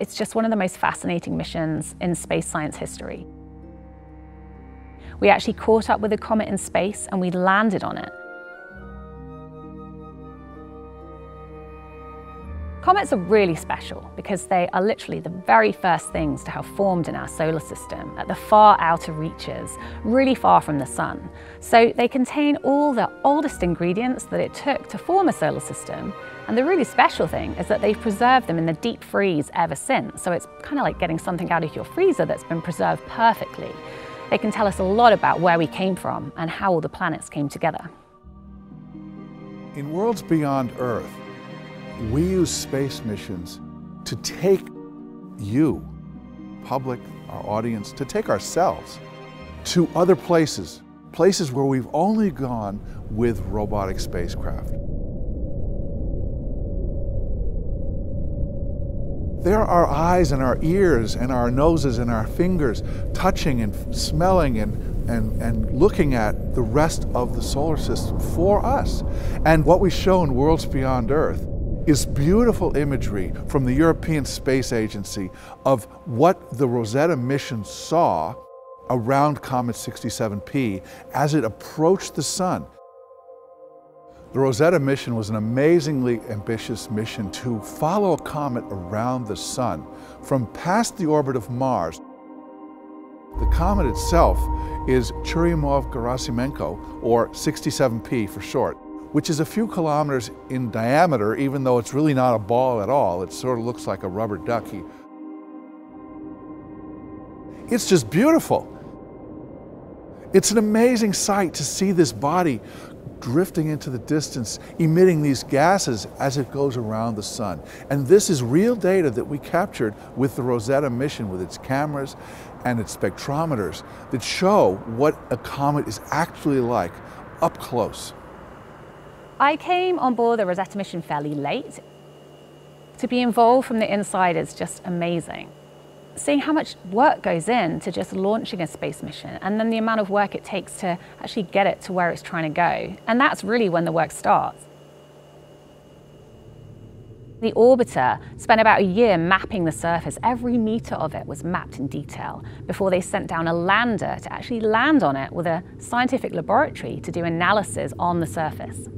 It's just one of the most fascinating missions in space science history. We actually caught up with a comet in space and we landed on it. Comets are really special because they are literally the very first things to have formed in our solar system at the far outer reaches, really far from the sun. So they contain all the oldest ingredients that it took to form a solar system. And the really special thing is that they've preserved them in the deep freeze ever since. So it's kind of like getting something out of your freezer that's been preserved perfectly. They can tell us a lot about where we came from and how all the planets came together. In worlds beyond Earth, we use space missions to take you, public, our audience, to take ourselves to other places, places where we've only gone with robotic spacecraft. There are our eyes and our ears and our noses and our fingers touching and smelling and, and, and looking at the rest of the solar system for us. And what we show in Worlds Beyond Earth is beautiful imagery from the European Space Agency of what the Rosetta mission saw around Comet 67P as it approached the Sun. The Rosetta mission was an amazingly ambitious mission to follow a comet around the Sun from past the orbit of Mars. The comet itself is Churyumov-Gerasimenko, or 67P for short which is a few kilometers in diameter, even though it's really not a ball at all. It sort of looks like a rubber ducky. It's just beautiful. It's an amazing sight to see this body drifting into the distance, emitting these gases as it goes around the sun. And this is real data that we captured with the Rosetta mission with its cameras and its spectrometers that show what a comet is actually like up close. I came on board the Rosetta mission fairly late. To be involved from the inside is just amazing. Seeing how much work goes in to just launching a space mission and then the amount of work it takes to actually get it to where it's trying to go. And that's really when the work starts. The orbiter spent about a year mapping the surface. Every meter of it was mapped in detail before they sent down a lander to actually land on it with a scientific laboratory to do analysis on the surface.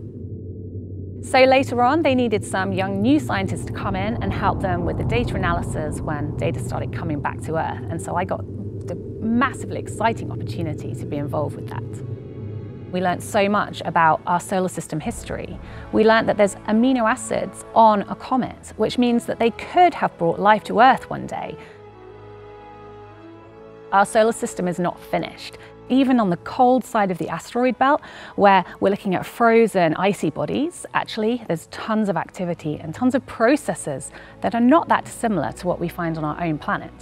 So later on, they needed some young new scientists to come in and help them with the data analysis when data started coming back to Earth. And so I got the massively exciting opportunity to be involved with that. We learned so much about our solar system history. We learned that there's amino acids on a comet, which means that they could have brought life to Earth one day. Our solar system is not finished even on the cold side of the asteroid belt, where we're looking at frozen icy bodies, actually there's tons of activity and tons of processes that are not that dissimilar to what we find on our own planet.